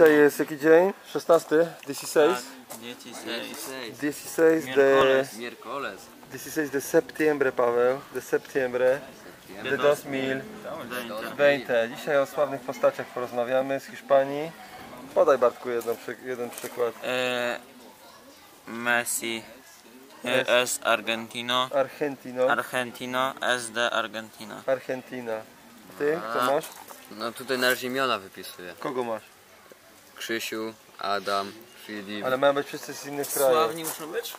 Dzisiaj jest jaki dzień? 16? 16? Dieciséis. 16 de... Miércoles. Miércoles. 16 de septiembre, Paweł. De septiembre. De 2020. Dzisiaj o sławnych postaciach porozmawiamy z Hiszpanii. Podaj Bartku jedną, jeden przykład. Eh, Messi eh, es argentino. Argentino. Argentino es de Argentina. Argentina. Ty, co masz? No tutaj na razie imiona wypisuję. Kogo masz? Krzysiu, Adam, Filip. Ale mają być wszyscy z innych krajów. muszą być?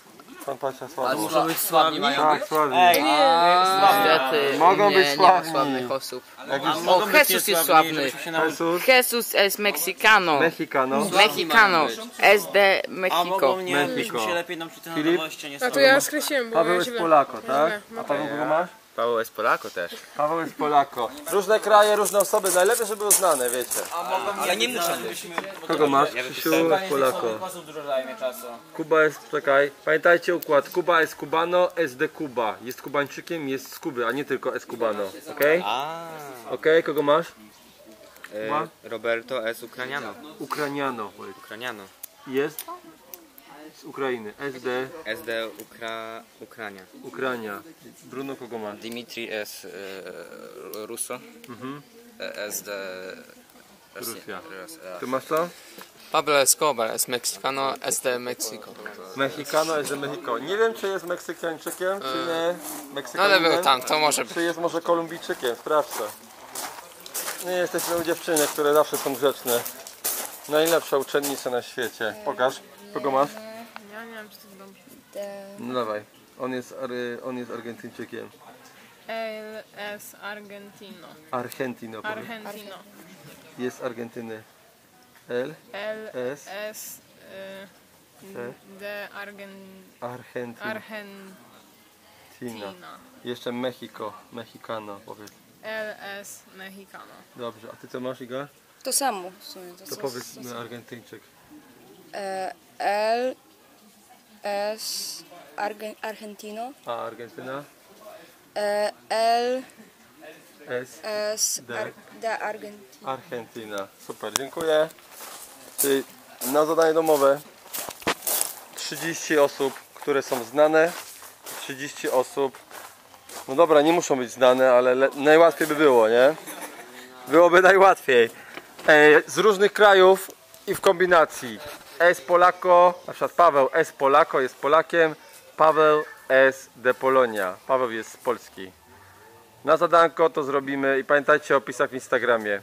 Pan Pacia A sławny. muszą być sławni mają Tak, sławni. Niestety Mogą nie, być nie sławni. ma sławnych osób. O, Jesus jest sławny. Jesus. Jesus es mexicano. Mexicano. Mexicano. Es de A Mexico. mogą nie Mexico. się lepiej nam przy tym Filip? nowości nie A to ja skreśliłem, bo Paweł ja jest źle. Polako, tak? A Paweł kogo masz? Paweł jest Polako też. Paweł jest Polako. Różne kraje, różne osoby. Najlepiej, żeby były znane, wiecie. Ale nie muszą być. Kogo masz? Krzysiu jest Polako. Kuba jest, czekaj, pamiętajcie układ. Kuba jest Cubano, S de Kuba. Jest Kubańczykiem, jest z Kuby, a nie tylko S Cubano. Okej? A, Okej, kogo masz? Ma? Roberto es Ukraniano. Ukrainiano. powiedz. Ukraniano. Jest? Z Ukrainy. SD, SD Ukra... Ukrania. Ukraina. Bruno, kogo masz? Dimitri es eh, ruso. Eh, Es de Rosja. Rosja. Ty masz co? Pablo Escobar es mexicano, es de México. Mexicano, jest de Mexico. Nie wiem, czy jest Meksykańczykiem, czy nie. No Meksykaninem. ale był tam, to może być. Czy jest może Kolumbijczykiem? Sprawdźcie. Nie jesteśmy u dziewczyny, które zawsze są grzeczne. Najlepsza uczennica na świecie. Pokaż. Kogo masz? Ja nie wiem, czy to dobrze. No dawaj. On jest, on jest Argentyńczykiem. El es Argentino. Argentino. powiedz. Argentino. Jest z Argentyny. El, El es, es y, de Argen, Argentina. Argentina. Jeszcze Mexico. Mexicano powiedz. El es Mexicano. Dobrze. A ty co masz, Iga? To samo w sumie. To, To co- powiedz Argentyńczyk. E, L S Argen, Argentino. A Argentyna? E, L S. S D. Ar, de Argentina. Argentyna. Super, dziękuję. Czyli na zadanie domowe 30 osób, które są znane, 30 osób. No dobra, nie muszą być znane, ale le- najłatwiej by było, nie? Byłoby najłatwiej. E, z różnych krajów i w kombinacji. S Polako, na przykład Paweł S Polako jest Polakiem, Paweł S de Polonia. Paweł jest z Polski. Na zadanko to zrobimy i pamiętajcie o opisach w Instagramie.